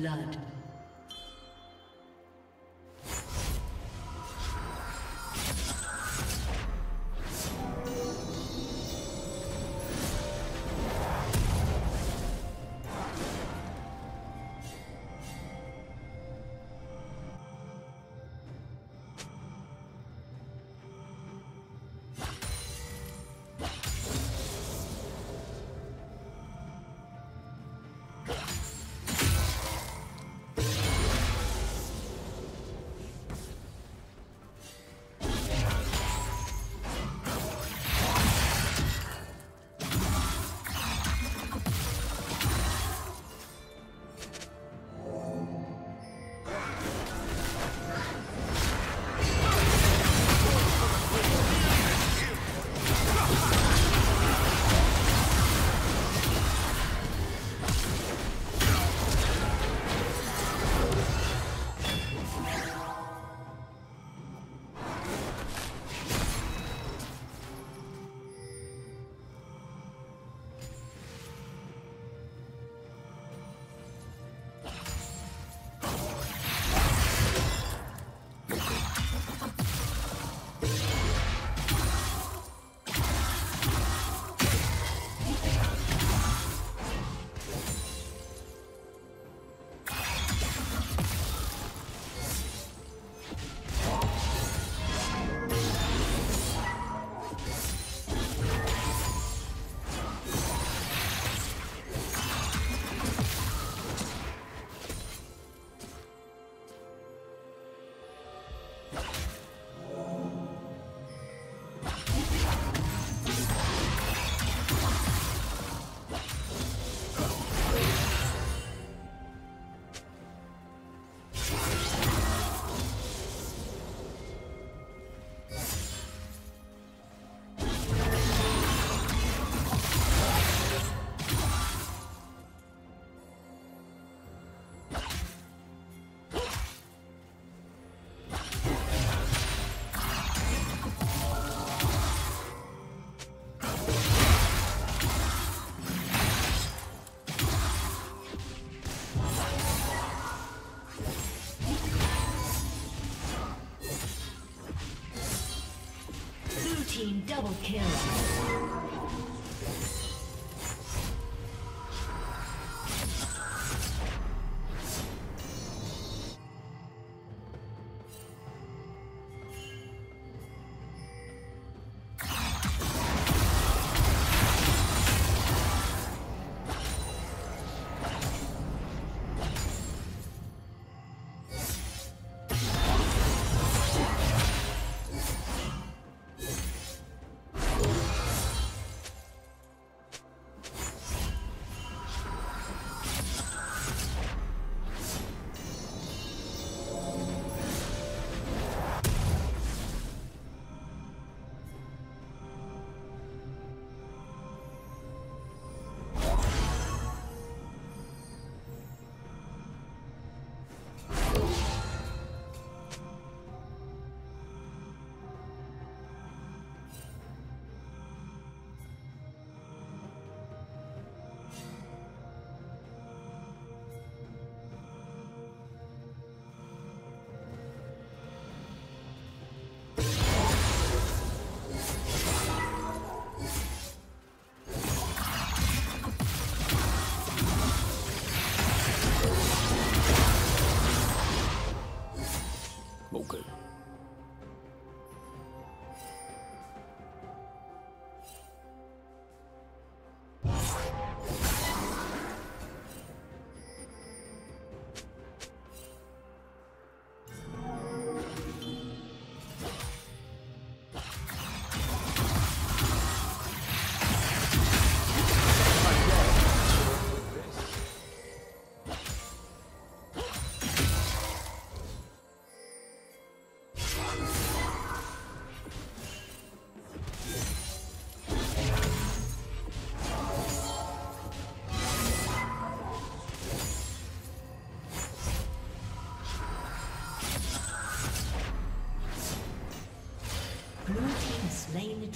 blood.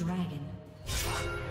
Dragon.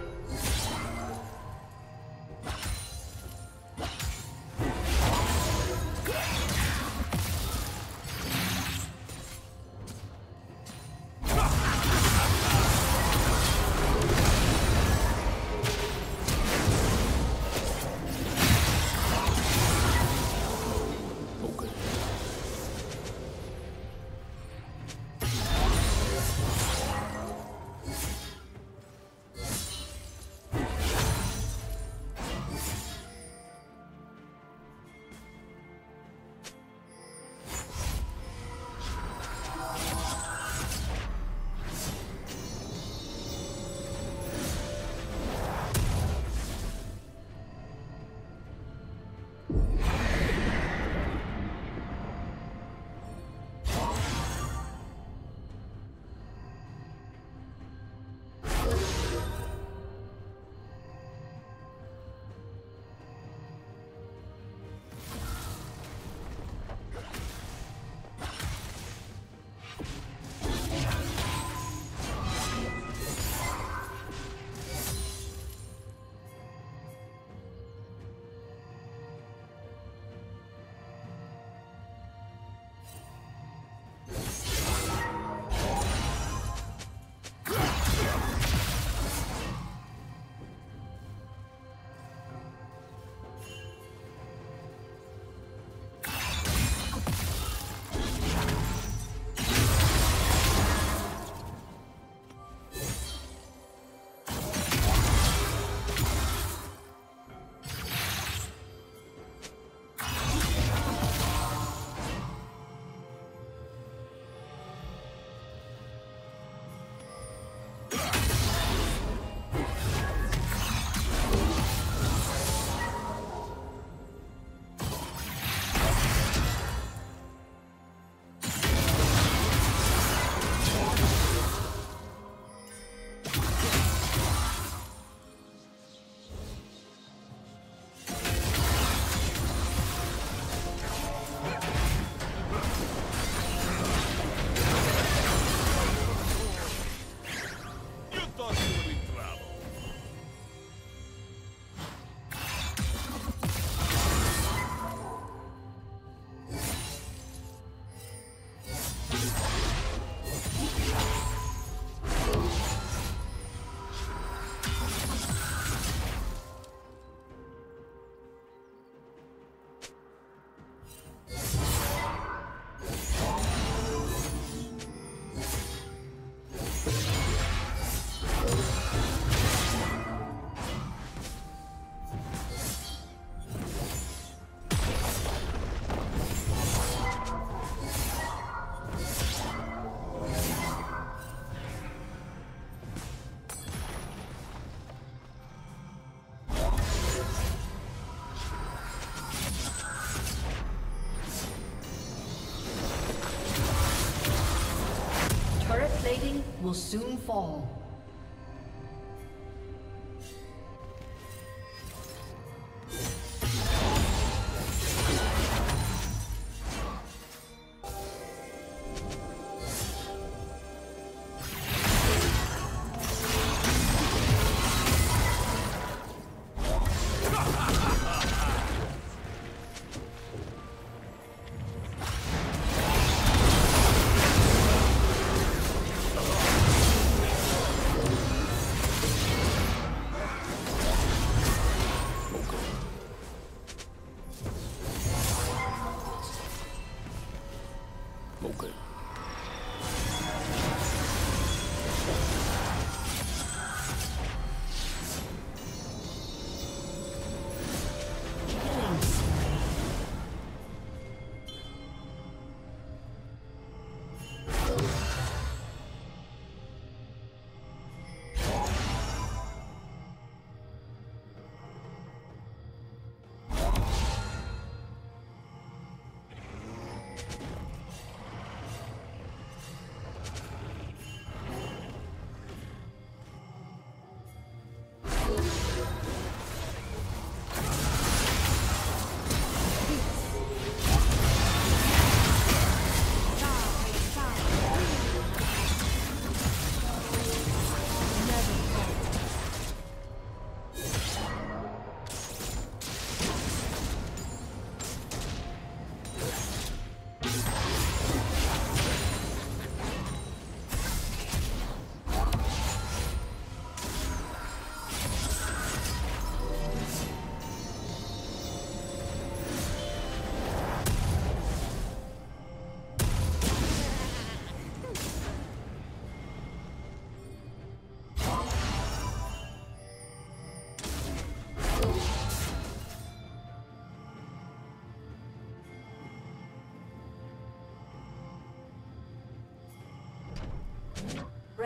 Will soon fall.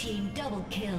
team double kill.